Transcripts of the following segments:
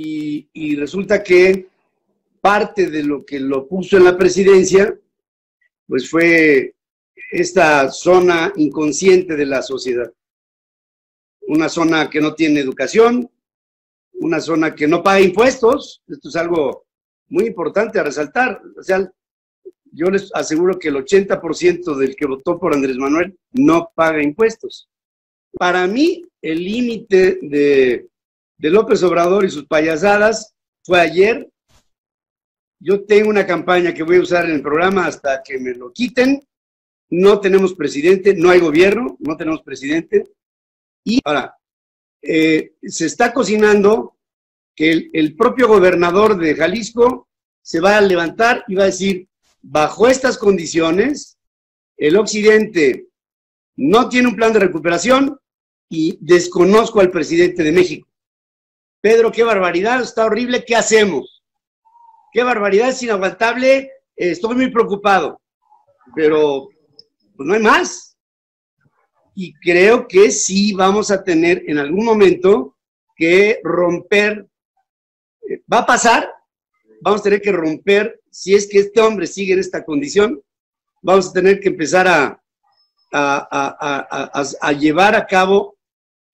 y, resulta que parte de lo que lo puso en la presidencia, pues fue esta zona inconsciente de la sociedad. Una zona que no tiene educación, una zona que no paga impuestos. Esto es algo muy importante a resaltar. O sea, yo les aseguro que el 80% del que votó por Andrés Manuel no paga impuestos. Para mí, el límite de, de López Obrador y sus payasadas fue ayer. Yo tengo una campaña que voy a usar en el programa hasta que me lo quiten. No tenemos presidente, no hay gobierno, no tenemos presidente. Y ahora, eh, se está cocinando que el, propio gobernador de Jalisco se va a levantar y va a decir, bajo estas condiciones, el occidente no tiene un plan de recuperación y desconozco al presidente de México. Pedro, qué barbaridad, está horrible, ¿qué hacemos? Qué barbaridad, es inaguantable, estoy muy preocupado, pero pues no hay más. Y creo que sí vamos a tener en algún momento que romper, eh, va a pasar, vamos a tener que romper, si es que este hombre sigue en esta condición, vamos a tener que empezar a, a llevar a cabo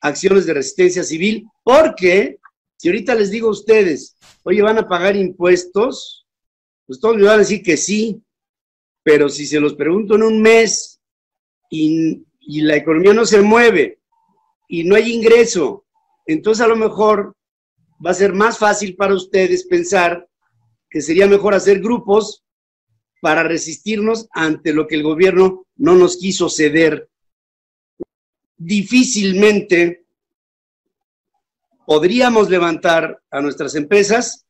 acciones de resistencia civil, porque si ahorita les digo a ustedes, oye, van a pagar impuestos, pues todos me van a decir que sí, pero si se los pregunto en un mes y, y la economía no se mueve y no hay ingreso, entonces a lo mejor va a ser más fácil para ustedes pensar que sería mejor hacer grupos para resistirnos ante lo que el gobierno no nos quiso ceder. Difícilmente podríamos levantar a nuestras empresas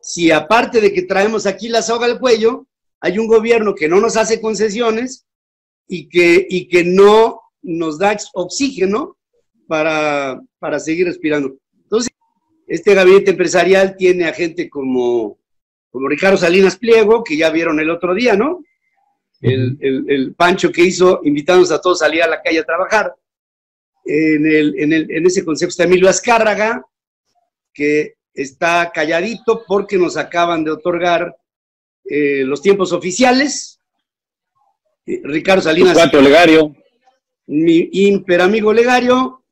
si aparte de que traemos aquí la soga al cuello, hay un gobierno que no nos hace concesiones y que, y que no nos da oxígeno para, para seguir respirando. Entonces, este gabinete empresarial tiene a gente como, como Ricardo Salinas Pliego, que ya vieron el otro día, ¿no? El, el, el pancho que hizo invitándonos a todos a salir a la calle a trabajar en, el, en, el, en ese concepto está Emilio Azcárraga, que está calladito porque nos acaban de otorgar eh, los tiempos oficiales. Eh, Ricardo Salinas. ¿Cuánto Legario? Mi imperamigo Legario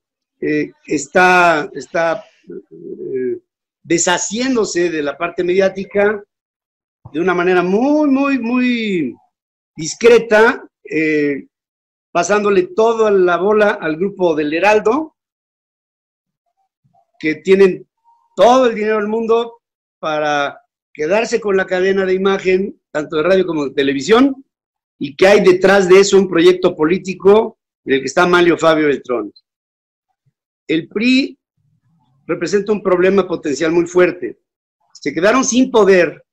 eh, está, está deshaciéndose de la parte mediática de una manera muy, muy, muy discreta pasándole toda la bola al grupo del Heraldo, que tienen todo el dinero del mundo para quedarse con la cadena de imagen, tanto de radio como de televisión, y que hay detrás de eso un proyecto político en el que está Malio Fabio Beltrón. El PRI representa un problema potencial muy fuerte. Se quedaron sin poder,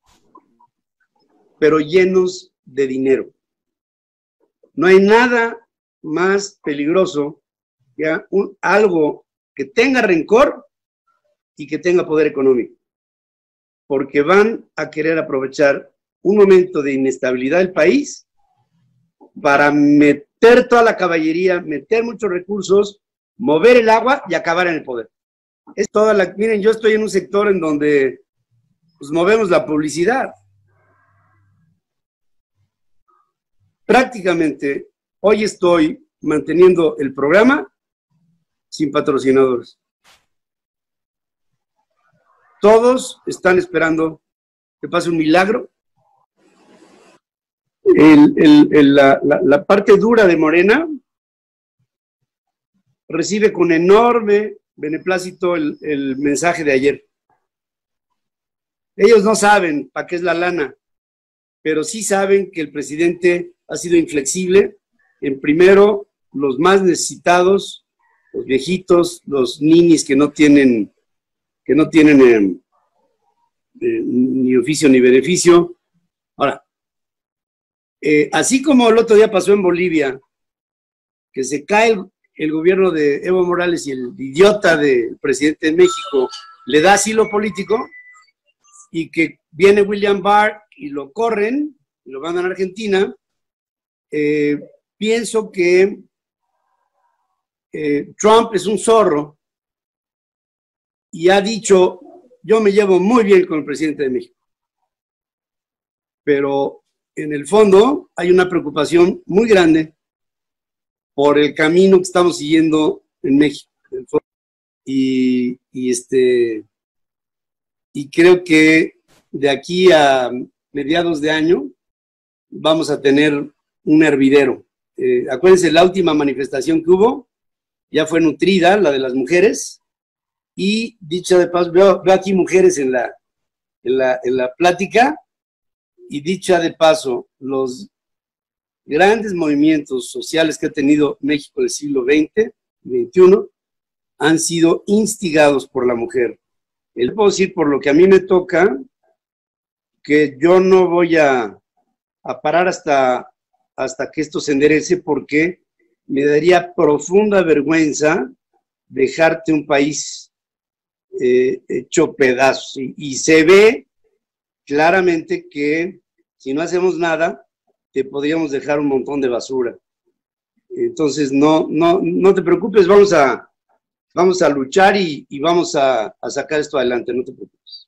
pero llenos de dinero. No hay nada más peligroso que un, algo que tenga rencor y que tenga poder económico, porque van a querer aprovechar un momento de inestabilidad del país para meter toda la caballería, meter muchos recursos, mover el agua y acabar en el poder. Es toda la, miren, yo estoy en un sector en donde pues, movemos la publicidad. Prácticamente Hoy estoy manteniendo el programa sin patrocinadores. Todos están esperando que pase un milagro. la, parte dura de Morena recibe con enorme beneplácito el, el mensaje de ayer. Ellos no saben para qué es la lana, pero sí saben que el presidente ha sido inflexible en primero, los más necesitados, los viejitos, los ninis que no tienen, que no tienen eh, eh, ni oficio ni beneficio. Ahora, eh, así como el otro día pasó en Bolivia, que se cae el, gobierno de Evo Morales y el idiota del presidente de México le da asilo político y que viene William Barr y lo corren y lo mandan a Argentina, pienso que eh, Trump es un zorro y ha dicho yo me llevo muy bien con el presidente de México. Pero en el fondo hay una preocupación muy grande por el camino que estamos siguiendo en México. Y, y, este, y creo que de aquí a mediados de año vamos a tener un hervidero. Eh, acuérdense, la última manifestación que hubo ya fue nutrida, la de las mujeres, y dicha de paso, veo, aquí mujeres en la, en la, en la plática, y dicha de paso, los grandes movimientos sociales que ha tenido México del siglo XX y XXI han sido instigados por la mujer. El puedo decir por lo que a mí me toca, que yo no voy a, a parar hasta, hasta que esto se enderece porque me daría profunda vergüenza dejarte un país eh, hecho pedazos. Y, se ve claramente que si no hacemos nada, te podríamos dejar un montón de basura. Entonces, no, no, no te preocupes, vamos a, vamos a luchar y, vamos a, a sacar esto adelante, no te preocupes.